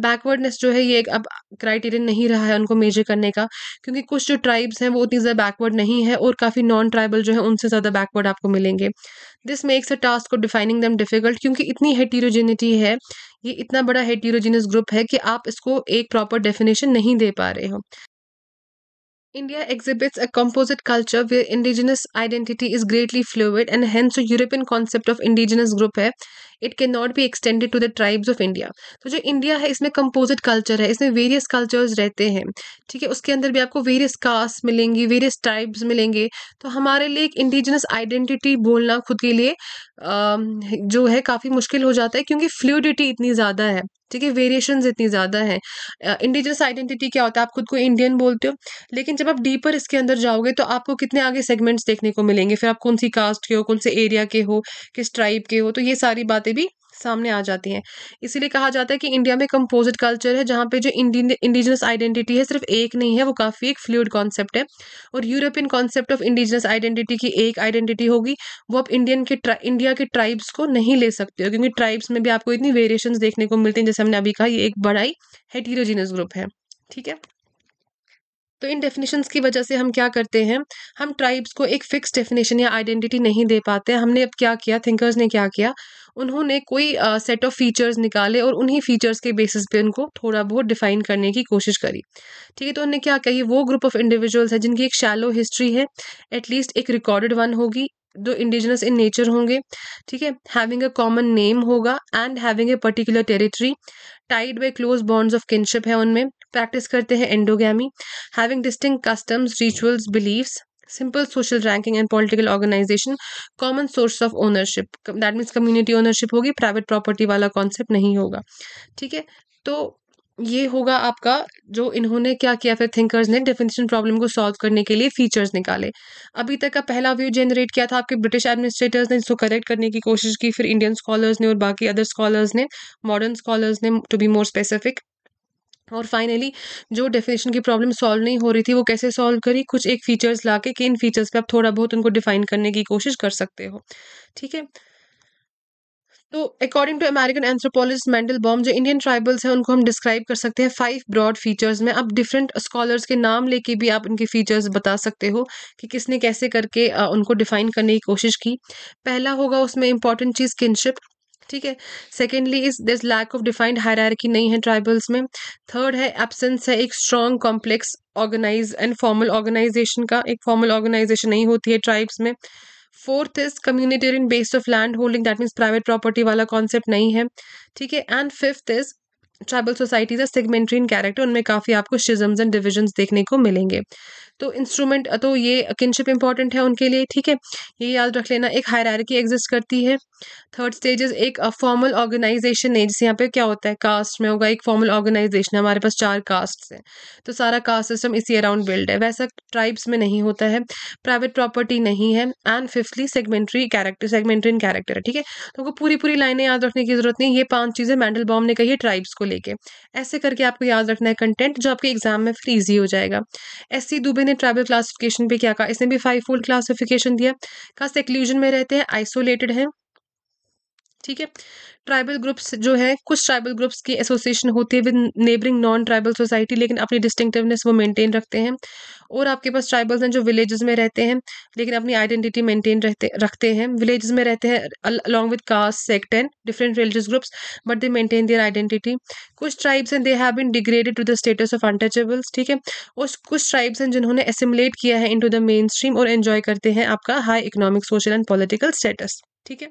backwardness जो है, ये एक अब क्राइटेरियन नहीं रहा है उनको मेजर करने का, क्योंकि कुछ जो ट्राइब्स हैं, वो उतनी ज़्यादा बैकवर्ड नहीं है और काफ़ी नॉन ट्राइबल जो है, उनसे ज़्यादा बैकवर्ड आपको मिलेंगे। This makes a task of defining them difficult क्योंकि इतनी हेटीरोजेनिटी है, ये इतना बड़ा हेटीरोजिनस ग्रुप है कि आप इसको एक प्रॉपर डेफिनेशन नहीं दे पा रहे हो। India exhibits a composite culture where indigenous identity is greatly fluid and hence a European concept of indigenous group है it can not be extended to the tribes of India तो जो India है, इसमें कंपोजिट कल्चर है, इसमें various cultures रहते हैं। ठीक है, उसके अंदर भी आपको वेरियस कास्ट मिलेंगी वेरियस ट्राइब्स मिलेंगे। तो हमारे लिए एक इंडिजिनस आइडेंटिटी बोलना खुद के लिए जो है, काफ़ी मुश्किल हो जाता है क्योंकि फ्लूडिटी इतनी ज़्यादा है। ठीक है वेरिएशन इतनी ज़्यादा है। इंडिजनस आइडेंटिटी क्या होता है, आप खुद को इंडियन बोलते हो, लेकिन जब आप डीपर इसके अंदर जाओगे तो आपको कितने आगे सेगमेंट्स देखने को मिलेंगे। फिर आप कौन सी कास्ट के हो, कौन से एरिया के हो, किस ट्राइब के हो तो ये सारी बातें भी सामने आ जाती हैं। इसीलिए कहा जाता है कि इंडिया में कंपोजिट कल्चर है, जहाँ पे जो इंडिजिनस आइडेंटिटी है, सिर्फ़ एक नहीं है, वो काफ़ी एक फ्लूड कॉन्सेप्ट है। और European concept of indigenous identity की एक आइडेंटिटी होगी, वो आप इंडियन के इंडिया के ट्राइब्स को नहीं ले सकते हो, क्योंकि ट्राइब्स में भी आपको इतनी वेरिएशन देखने को मिलती हैं, जैसे हमने अभी कहा, ये एक बड़ा ही हेटीरोजीनस ग्रुप है। ठीक है? तो इन डेफिनेशंस की वजह से हम क्या करते हैं? हम ट्राइब्स को एक फिक्स डेफिनेशन या आइडेंटिटी नहीं दे पाते। हमने अब क्या किया? थिंकर्स ने क्या किया? उन्होंने कोई सेट ऑफ़ फीचर्स निकाले और उन्हीं फीचर्स के बेसिस पे उनको थोड़ा बहुत डिफाइन करने की कोशिश करी। ठीक है तो उन्होंने क्या कही? वो ग्रुप ऑफ़ इंडिविजुअल्स है जिनकी एक शैलो हिस्ट्री है। एटलीस्ट एक रिकॉर्डेड वन होगी। जो इंडिजिनस इन नेचर होंगे। ठीक है हैविंग अ कॉमन नेम होगा and having a particular territory tied by close bonds of kinship है उनमें। प्रैक्टिस करते हैं endogamy having distinct customs rituals beliefs simple social ranking and political organisation common source of ownership that means community ownership होगी private property वाला concept नहीं होगा। ठीक है? तो ये होगा आपका जो इन्होंने क्या किया फिर थिंकर्स ने डेफिनेशन प्रॉब्लम को सॉल्व करने के लिए फीचर्स निकाले। अभी तक का पहला व्यू जनरेट किया था आपके ब्रिटिश एडमिनिस्ट्रेटर्स ने, इसको करेक्ट करने की कोशिश की, फिर इंडियन स्कॉलर्स ने और बाकी अदर स्कॉलर्स ने मॉडर्न स्कॉलर्स ने टू बी मोर स्पेसिफिक और फाइनली जो डेफिनेशन की प्रॉब्लम सॉल्व नहीं हो रही थी, वो कैसे सॉल्व करी? कुछ एक फीचर्स ला के कि इन फीचर्स पे आप थोड़ा बहुत उनको डिफाइन करने की कोशिश कर सकते हो। ठीक है? तो according to American anthropologist Mandelbaum जो इंडियन ट्राइबल्स हैं, उनको हम डिस्क्राइब कर सकते हैं फाइव ब्रॉड फीचर्स में। अब डिफरेंट स्कॉलर्स के नाम लेके भी आप उनके फीचर्स बता सकते हो कि किसने कैसे करके उनको डिफाइन करने की कोशिश की। पहला होगा उसमें इंपॉर्टेंट चीज़ किनशिप ठीक है? Secondly is this lack of defined hierarchy नहीं है ट्राइबल्स में. थर्ड है एबसेंस है एक strong complex organise and formal organisation का. एक फॉर्मल ऑर्गेनाइजेशन नहीं होती है ट्राइब्स में. Fourth is communitarian based of land holding that means private property वाला कॉन्सेप्ट नहीं है. ठीक है? And fifth is tribal societies segmentary in character उनमें काफ़ी आपको शिजम्स एंड डिविजन्स देखने को मिलेंगे। तो इंस्ट्रूमेंट तो ये किनशिप इंपॉर्टेंट है उनके लिए, ठीक है? ये याद रख लेना, एक हायरार्की एग्जिस्ट करती है। थर्ड स्टेजेस एक फॉर्मल ऑर्गेनाइजेशन है जिससे यहाँ पे क्या होता है? कास्ट में होगा, एक फॉर्मल ऑर्गेनाइजेशन है, हमारे पास चार कास्ट है। तो सारा कास्ट सिस्टम इसी अराउंड बिल्ड है। वैसा ट्राइब्स में नहीं होता है प्राइवेट प्रॉपर्टी नहीं है and fifthly segmentary character segmentary in character है, ठीक है? तो पूरी पूरी लाइनें याद रखने की ज़रूरत नहीं, ये पाँच चीज़ें मैंडल बॉम ने कही है ट्राइब्स को लेके। ऐसे करके आपको याद रखना है कंटेंट जो आपके एग्ज़ाम में फिर ईजी हो जाएगा। एस सी दुबे ने ट्राइबल क्लासिफिकेशन पे क्या कहा? इसने भी फाइव फोल्ड क्लासिफिकेशन दिया। कहा सेक्लूजन में रहते हैं आइसोलेटेड हैं। ठीक है? ट्राइबल ग्रुप्स जो है, कुछ ट्राइबल ग्रुप्स की एसोसिएशन होती है with neighbouring non tribal society लेकिन अपनी डिस्टिंक्टिवनेस वो मेंटेन रखते हैं। और आपके पास ट्राइबल्स हैं जो विलेजेस में रहते हैं, लेकिन अपनी आइडेंटिटी मेंटेन रहते, रखते हैं। विलेजेस में रहते हैं along with caste sect and different religious groups but they maintain their identity कुछ ट्राइब्स हैं they have been degraded to the status of untouchables ठीक है? और कुछ ट्राइब्स हैं जिन्होंने एसिमुलेट किया है into the main stream और एन्जॉय करते हैं आपका high economic social and political status ठीक है?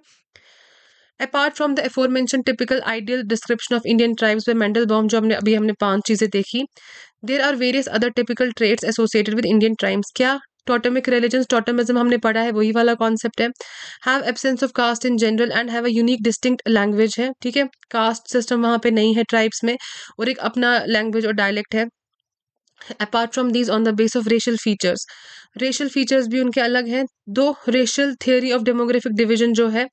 Apart from the aforementioned typical ideal description of Indian tribes by Mandelbaum जो हमने अभी हमने पाँच चीज़ें देखी there are various other typical traits associated with Indian tribes क्या टोटमिक रिलीजन टोटमिज्म हमने पढ़ा है वही वाला कॉन्सेप्ट है have absence of caste in general and have a unique distinct language है ठीक है कास्ट सिस्टम वहाँ पे नहीं है ट्राइब्स में और एक अपना लैंग्वेज और डायलेक्ट है apart from these on the base of racial features racial features भी उनके अलग हैं। दो racial theory of demographic division जो है,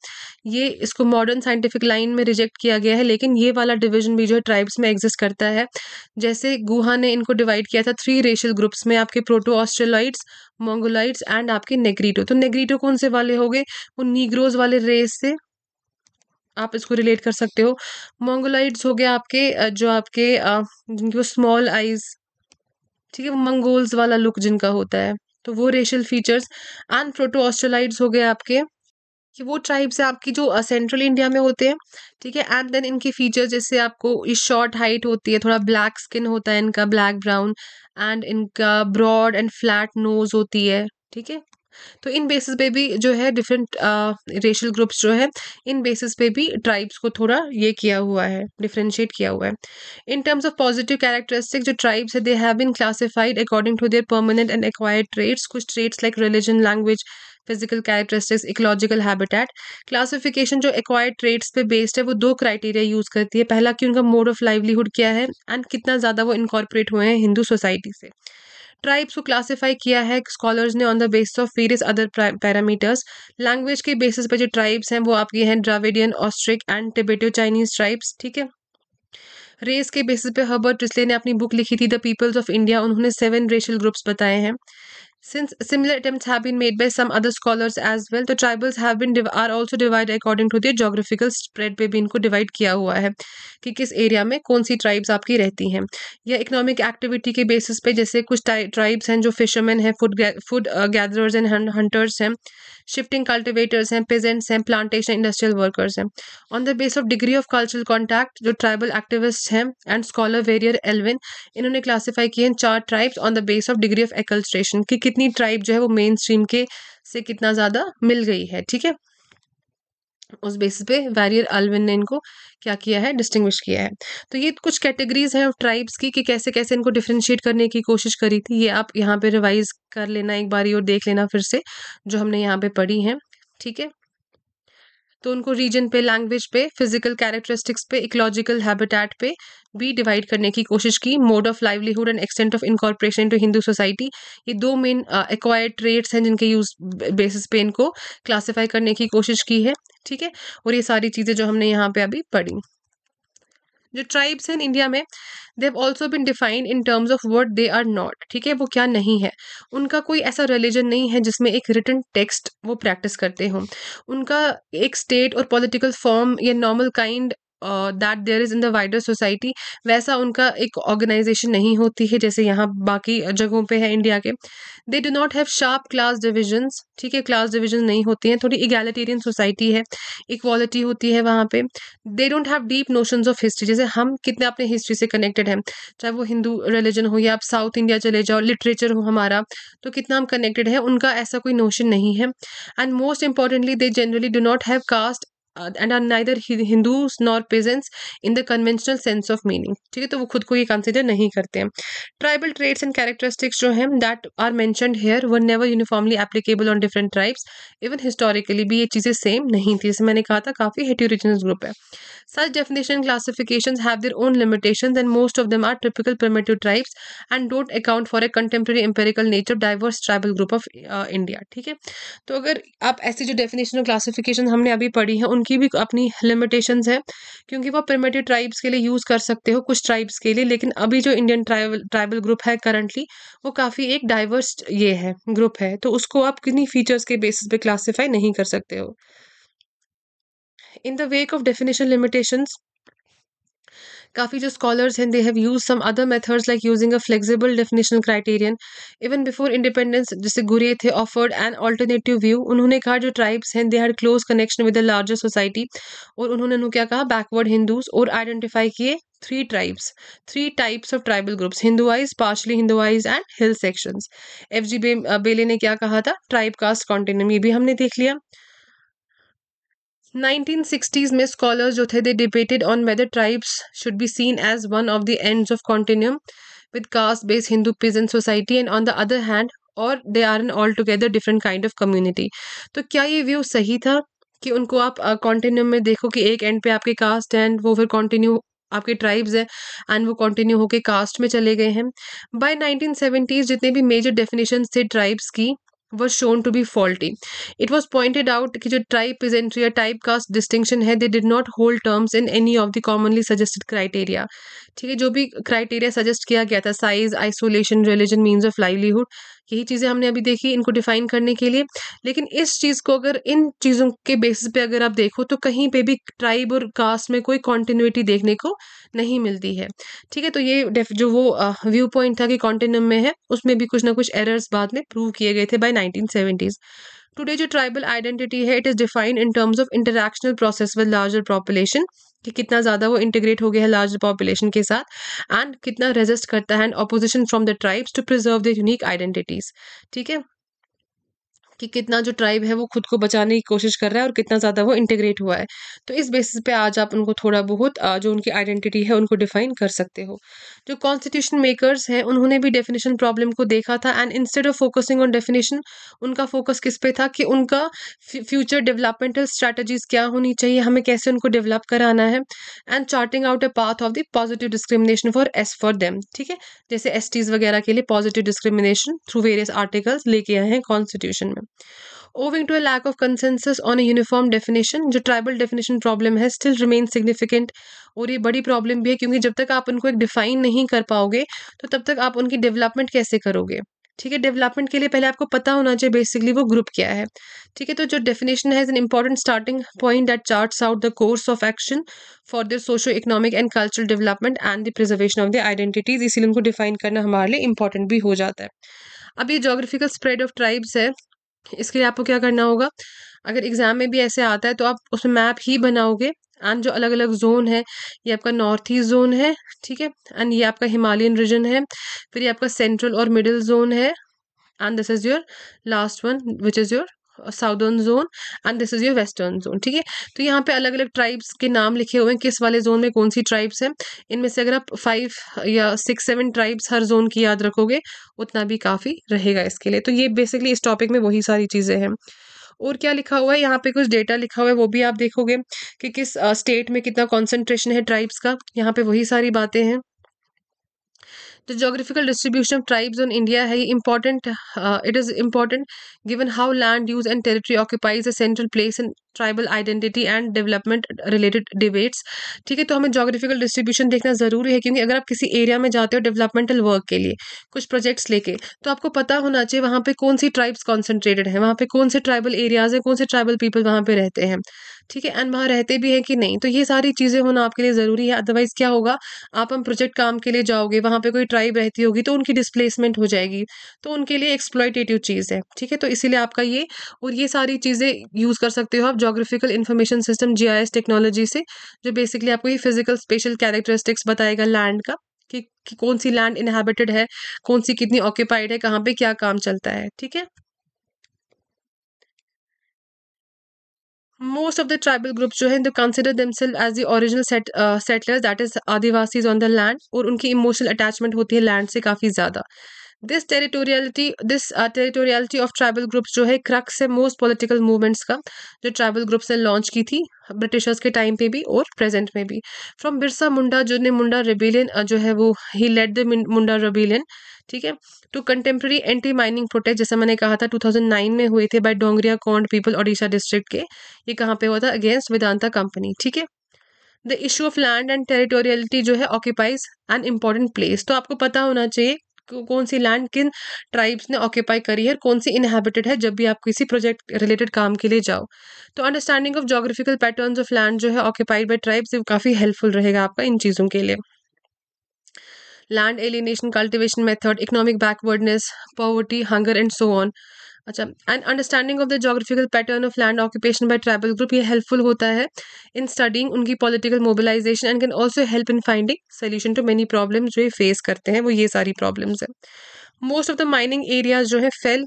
ये इसको मॉडर्न साइंटिफिक लाइन में रिजेक्ट किया गया है, लेकिन ये वाला डिवीज़न भी जो है ट्राइब्स में एग्जिस्ट करता है। जैसे गुहा ने इनको डिवाइड किया था थ्री रेशियल ग्रुप्स में, आपके प्रोटो ऑस्ट्रेलॉइड्स मोंगोलाइड्स एंड आपके नेग्रीटो तो नेग्रीटो कौन से वाले हो गए? वो नीग्रोज वाले रेस से आप इसको रिलेट कर सकते हो। मोंगोलाइड्स हो गया आपके जो आपके जिनकी वो स्मॉल आइज़ ठीक है मंगोल्स वाला लुक जिनका होता है तो वो racial features and proto Australoids हो गए आपके, कि वो ट्राइब्स है आपकी जो सेंट्रल इंडिया में होते हैं, ठीक है एंड देन इनके फीचर्स जैसे आपको इस शॉर्ट हाइट होती है, थोड़ा ब्लैक स्किन होता है इनका ब्लैक ब्राउन एंड इनका ब्रॉड एंड फ्लैट नोज़ होती है, ठीक है तो इन बेसिस पे भी जो है डिफरेंट रेशल ग्रुप्स जो है, इन बेसिस पे भी ट्राइब्स को थोड़ा ये किया हुआ है डिफ्रेंशिएट किया हुआ है। In terms of positive characteristic जो ट्राइब्स है they have been classified according to their permanent and acquired traits कुछ traits like religion language physical characteristics ecological habitat classification जो एक्वायर्ड ट्रेड्स पे बेस्ड है, वो दो क्राइटेरिया यूज़ करती है। पहला कि उनका मोड ऑफ़ लाइवलीहुड क्या है एंड कितना ज़्यादा वो इनकॉर्पोरेट हुए हैं हिंदू सोसाइटी से। ट्राइब्स को क्लासिफाई किया है। स्कॉलर्स ने on the basis of various other parameters language के बेसिस पर जो ट्राइब्स हैं, वो आपके हैं Dravidian Austric and Tibeto Chinese tribes ठीक है? रेस के बेसिस पे हर्बर्ट रिस्ले ने अपनी बुक लिखी थी द पीपल्स ऑफ़ इंडिया उन्होंने सेवन रेशल ग्रुप्स बताए हैं। Since similar attempts have been made by some other scholars as well, the tribals have been are also divided according to their geographical spread पे भी इनको divide किया हुआ है कि किस एरिया में कौन सी ट्राइब्स आपकी रहती हैं। या इकोनॉमिक एक्टिविटी के बेसिस पे जैसे कुछ ट्राइब्स हैं जो फिशरमैन हैं food food gatherers and hunters हैं शिफ्टिंग कल्टिवेटर्स हैं पेजेंट्स हैं प्लांटेशन इंडस्ट्रियल वर्कर्स हैं। On the base of degree of cultural contact जो ट्राइबल एक्टिविस्ट हैं एंड स्कॉलर वेरियर एलविन इन्होंने क्लासीफाई किए हैं चार tribes on the base of degree of acculturation कि कितनी ट्राइब जो है वो मेन स्ट्रीम के से कितना ज़्यादा मिल गई है, ठीक है? उस बेसिस पे वैरियर अल्विन ने इनको क्या किया है डिस्टिंग्विश किया है। तो ये कुछ कैटेगरीज हैं ट्राइब्स की कि कैसे कैसे इनको डिफ्रेंशिएट करने की कोशिश करी थी, ये आप यहाँ पे रिवाइज कर लेना एक बारी और देख लेना फिर से, जो हमने यहाँ पे पढ़ी हैं, ठीक है? तो उनको रीजन पे लैंग्वेज पे फ़िज़िकल कैरेक्टरिस्टिक्स पे इकोलॉजिकल हैबिटेट पे भी डिवाइड करने की कोशिश की। Mode of livelihood and extent of incorporation to Hindu society ये दो मेन एक्वायर्ड ट्रेड्स हैं जिनके यूज़ बेसिस पे इनको क्लासीफाई करने की कोशिश की है। ठीक है? और ये सारी चीज़ें जो हमने यहाँ पे अभी पढ़ी। जो ट्राइब्स हैं इंडिया में they've also been defined in terms of what they are not ठीक है? वो क्या नहीं है? उनका कोई ऐसा रिलीजन नहीं है जिसमें एक रिटर्न टेक्स्ट वो प्रैक्टिस करते हों। उनका एक स्टेट और पॉलिटिकल फॉर्म या normal kind that there is in the wider society वैसा उनका एक ऑर्गेनाइजेशन नहीं होती है, जैसे यहाँ बाकी जगहों पे है इंडिया के। They do not have sharp class divisions ठीक है क्लास डिविजन नहीं होती हैं, थोड़ी इगैलिटेरियन सोसाइटी है इक्वालिटी होती है वहाँ पे। They don't have deep notions of history जैसे हम कितने अपने हिस्ट्री से कनेक्टेड हैं, चाहे वो हिंदू रिलीजन हो या आप साउथ इंडिया चले जाओ लिटरेचर हो हमारा तो कितना हम कनेक्टेड है, उनका ऐसा कोई नोशन नहीं है। And most importantly they generally do not have caste and are neither Hindus nor peasants in the conventional sense of meaning ठीक है तो वो खुद को ये कंसिडर नहीं करते हैं। ट्राइबल ट्रेड्स एंड कैरेक्टरिस्टिक्स जो हैं that are mentioned here were never uniformly applicable on different tribes even historically भी ये चीज़ें सेम नहीं थी। जैसे मैंने कहा था काफ़ी हेटेरोजिनस ग्रुप है। Definition classifications have their own limitations and most of them are typical primitive tribes and don't account for a contemporary empirical nature diverse tribal group of uh, India. ठीक है? तो अगर आप ऐसी जो डेफिनेशन और classification हमने अभी पढ़ी है उनकी भी अपनी लिमिटेशन है, क्योंकि वो प्रिमेटिव ट्राइब्स के लिए यूज़ कर सकते हो, कुछ ट्राइब्स के लिए, लेकिन अभी जो इंडियन ट्राइबल ट्राइबल ग्रुप है करंटली वो काफ़ी एक डाइवर्स ये है ग्रुप है तो उसको आप किन्हीं फीचर्स के बेसिस पे क्लासीफाई नहीं कर सकते हो। In the wake of definition limitations काफ़ी जो स्कॉलर्स हैं they have use some other methods like using a flexible definitional criterion even before independence जैसे गुरे थे ऑफर्ड एन ऑल्टरनेटिव व्यू उन्होंने कहा जो ट्राइब्स हैं they her close connection with a larger society और उन्होंने उन्होंने क्या कहा? बैकवर्ड हिंदूज और आइडेंटिफाई किए three tribes three types of tribal groups Hinduise partially Hinduise and hill sections F G Bailey ने क्या कहा था? ट्राइब कास्ट कॉन्टिन्यू ये भी हमने देख लिया। 1960s में स्कॉलर्स जो थे they debated on whether tribes should be seen as one of the end of continuum with caste based Hindu peasant society and on the other hand और they are an altogether different kind of community तो क्या ये view सही था कि उनको आप continuum uh, में देखो कि एक एंड पे आपके कास्ट हैं वो फिर कॉन्टिन्यू आपके ट्राइब्स हैं एंड वो कॉन्टिन्यू होके कास्ट में चले गए हैं? बाय नाइनटीन जितने भी मेजर डेफिनेशन थे ट्राइब्स की was shown to be faulty. It was pointed out कि जो type peasantry या type caste distinction है they did not hold terms in any of the commonly suggested criteria. ठीक है जो भी क्राइटेरिया सजेस्ट किया गया था size isolation religion means of livelihood यही चीज़ें हमने अभी देखी इनको डिफाइन करने के लिए। लेकिन इस चीज़ को अगर इन चीज़ों के बेसिस पे अगर आप देखो तो कहीं पे भी ट्राइब और कास्ट में कोई कॉन्टीन्यूटी देखने को नहीं मिलती है। ठीक है तो ये जो वो व्यू पॉइंट था कि कॉन्टिन्यूम में है, उसमें भी कुछ ना कुछ एरर्स बाद में प्रूव किए गए थे बाय नाइनटीन सेवेंटीज़ टुडे जो ट्राइबल आइडेंटिटी है it is defined in terms of interactional process with larger population कि कितना ज़्यादा वो इंटीग्रेट हो गया है लार्ज पॉपुलेशन के साथ एंड कितना रेजिस्ट करता है and opposition from the tribes to preserve the unique identities ठीक है? कि कितना जो ट्राइब है वो खुद को बचाने की कोशिश कर रहा है और कितना ज़्यादा वो इंटीग्रेट हुआ है। तो इस बेसिस पे आज आप उनको थोड़ा बहुत जो उनकी आइडेंटिटी है उनको डिफाइन कर सकते हो। जो कॉन्स्टिट्यूशन मेकर्स हैं, उन्होंने भी डेफिनेशन प्रॉब्लम को देखा था and instead of focusing on definition उनका फोकस किस पे था कि उनका फ्यूचर डेवलपमेंटल स्ट्रैटेजीज क्या होनी चाहिए, हमें कैसे उनको डेवलप कराना है and charting out a path of the positive discrimination for S for them ठीक है? जैसे एस वगैरह के लिए positive discrimination through various articles लेके आए हैं कॉन्स्टिट्यूशन में। Owing to a lack of consensus on a uniform definition, जो ट्राइबल डेफिनेशन प्रॉब्लम है स्टिल रिमेन सिग्निफिकेंट और ये बड़ी प्रॉब्लम भी है क्योंकि जब तक आप उनको एक डिफाइन नहीं कर पाओगे तो तब तक आप उनकी डेवलपमेंट कैसे करोगे? ठीक है डेवलपमेंट के लिए पहले आपको पता होना चाहिए बेसिकली वो ग्रुप क्या है। ठीक है तो जो डेफिनेशन है an important starting point that charts out the course of action for the socio economic and cultural development and the preservation of the identities इसीलिए उनको डिफाइन करना हमारे लिए इंपॉर्टेंट भी हो जाता है। अब ये जोग्राफिकल स्प्रेड ऑफ़ ट्राइब्स है। इसके लिए आपको क्या करना होगा? अगर एग्ज़ाम में भी ऐसे आता है तो आप उसमें मैप ही बनाओगे एंड जो अलग अलग जोन है, ये आपका नॉर्थ ईस्ट जोन है, ठीक है? एंड ये आपका हिमालयन रीजन है, फिर ये आपका सेंट्रल और मिडिल जोन है and this is your last one which is your southern zone and this is your western zone ठीक है? तो यहाँ पे अलग अलग ट्राइब्स के नाम लिखे हुए हैं, किस वाले जोन में कौन सी ट्राइब्स हैं? इनमें से अगर आप फाइव या सिक्स सेवन ट्राइब्स हर जोन की याद रखोगे, उतना भी काफ़ी रहेगा इसके लिए। तो ये बेसिकली इस टॉपिक में वही सारी चीज़ें हैं। और क्या लिखा हुआ है? यहाँ पे कुछ डेटा लिखा हुआ है, वो भी आप देखोगे कि किस स्टेट में कितना कॉन्सेंट्रेशन है ट्राइब्स का। यहाँ पे वही सारी बातें हैं। The geographical distribution of tribes India है important. Uh, it is important given how land use and territory occupies central place in tribal identity and development related debates ठीक है तो हमें जोग्राफिकल डिस्ट्रीब्यूशन देखना ज़रूरी है क्योंकि अगर आप किसी एरिया में जाते हो डेवलपमेंटल वर्क के लिए कुछ प्रोजेक्ट्स लेके तो आपको पता होना चाहिए वहाँ पे कौन सी ट्राइब्स कॉन्सेंट्रेटेड हैं वहाँ पे कौन से ट्राइबल एरियाज़ हैं कौन से ट्राइबल पीपल वहाँ पे रहते हैं ठीक है एंड वहाँ रहते भी हैं कि नहीं तो ये सारी चीज़ें होना आपके लिए ज़रूरी है अदरवाइज़ क्या होगा आप हम प्रोजेक्ट काम के लिए जाओगे वहाँ पे कोई ट्राइब रहती होगी तो उनकी डिस्प्लेसमेंट हो जाएगी। तो उनके लिए एक्सप्लॉयटेटिव चीज़ है ठीक है? तो इसीलिए आपका ये और ये सारी चीज़ें यूज़ कर सकते हो आप geographical information system GIS technology से जो बेसिकली आपको ये फ़िज़िकल स्पेशल कैरेक्टरिस्टिक्स बताएगा लैंड का कि, कि कौन सी लैंड इनहेबिटेड है कौन सी कितनी ऑक्यूपाइड है कहाँ पे क्या काम चलता है ठीक है? Most of the tribal group जो है consider themselves as the original set settlers that is Adivasis on the land और उनकी इमोशनल अटैचमेंट होती है लैंड से काफ़ी ज़्यादा। This territoriality this territoriality of tribal groups जो है क्रक्स है मोस्ट पॉलिटिकल मूवमेंट्स का, जो ट्राइबल ग्रुप्स ने लॉन्च की थी ब्रिटिशर्स के टाइम पे भी और प्रेजेंट में भी। फ्रॉम बिरसा मुंडा जो ने मुंडा रेबिलियन जो है वो ही लेड द मुंडा रेबिलियन ठीक है? To contemporary anti mining protest जैसे मैंने कहा था 2009 में हुए थे by Dongria Kondh people Odisha district के। ये कहाँ पे हुआ था? अगेंस्ट वेदांता कंपनी ठीक है? The issue of land and territoriality जो है ऑक्यूपाइज एन इंपॉर्टेंट प्लेस तो आपको पता होना चाहिए कौन सी लैंड किन ट्राइब्स ने ऑक्यूपाई करी है कौन सी इनहेबिटेड है जब भी आप किसी प्रोजेक्ट रिलेटेड काम के लिए जाओ। तो understanding of geographical patterns of land जो है ऑक्यूपाइड बाई ट्राइब्स काफ़ी हेल्पफुल रहेगा आपका इन चीज़ों के लिए। Land alienation cultivation method economic backwardness poverty hunger and so on अच्छा and understanding of the geographical pattern of land occupation by tribal group ये हेल्पफुल होता है इन स्टडिंग उनकी political mobilisation and can also help in finding solution to many problems जो ये face करते हैं, वो ये सारी प्रॉब्लम्स है. Most of the mining areas जो है fail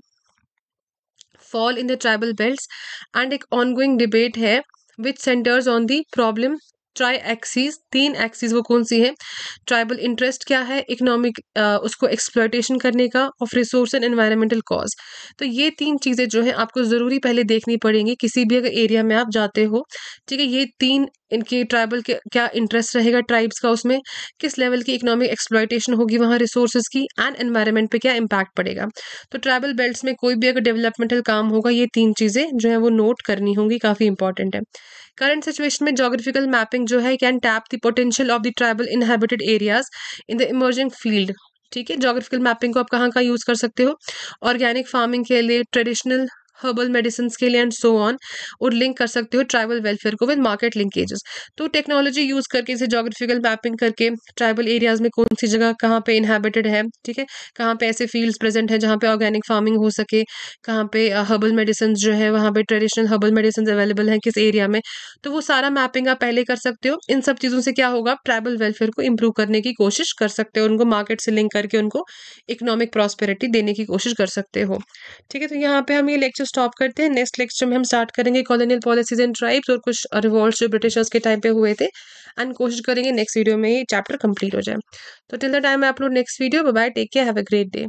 fall in the tribal belt and एक ऑनगोइंग डिबेट है which centers on the problem tri axes तीन एक्सीज वो कौन सी है? ट्राइबल इंटरेस्ट क्या है? इकोनॉमिक उसको एक्सप्लोइटेशन करने का, of resource and environmental cause. तो ये तीन चीज़ें जो है, आपको ज़रूरी पहले देखनी पड़ेंगी, किसी भी अगर एरिया में आप जाते हो, ठीक है, ये तीन इनके ट्राइबल के क्या इंटरेस्ट रहेगा ट्राइब्स का उसमें? किस लेवल की इकोनॉमिक एक्सप्लॉयटेशन होगी वहाँ रिसोर्सेज की एंड एनवायरनमेंट पे क्या इम्पैक्ट पड़ेगा? तो ट्राइबल बेल्ट्स में कोई भी अगर डेवलपमेंटल काम होगा, ये तीन चीज़ें जो है वो नोट करनी होंगी, काफ़ी इंपॉर्टेंट है। करंट सिचुएशन में जोग्राफिकल मैपिंग जो है can tap the potential of the tribal inhabited areas in the emerging field ठीक है? जोग्राफिकल मैपिंग को आप कहाँ कहाँ यूज़ कर सकते हो? ऑर्गेनिक फ़ार्मिंग के लिए ट्रेडिशनल हर्बल मेडिसिन के लिए एंड सो ऑन और लिंक कर सकते हो ट्राइबल वेलफेयर को विद मार्केट लिंकेजेस तो टेक्नोलॉजी यूज़ करके, इसे जोग्राफिकल मैपिंग करके ट्राइबल एरियाज़ में कौन सी जगह कहाँ पे इनहेबिटेड है, ठीक है? कहाँ पे ऐसे फील्ड्स प्रेजेंट है जहाँ पे ऑर्गेनिक फ़ार्मिंग हो सके, कहाँ पे हर्बल मेडिसिन जो है, वहाँ पे ट्रेडिशनल हर्बल मेडिसिन अवेलेबल है किस एरिया में? तो वो सारा मैपिंग आप पहले कर सकते हो। इन सब चीज़ों से क्या होगा? आप ट्राइबल वेलफेयर को इम्प्रूव करने की कोशिश कर सकते हो उनको मार्केट से लिंक करके उनको इकोनॉमिक प्रॉस्पेरिटी देने की कोशिश कर सकते हो। ठीक है तो यहाँ पे हम ये लेक्चर स्टॉप करते हैं। नेक्स्ट लेक्चर में हम स्टार्ट करेंगे कॉलोनियल पॉलिसीज़ एंड ट्राइब्स और कुछ रिवॉल्ट जो ब्रिटिशर्स के टाइम पे हुए थे। एंड कोशिश करेंगे नेक्स्ट वीडियो में ये चैप्टर कंप्लीट हो जाए। तो टिल द टाइम आप लोग next video bye take care have a great day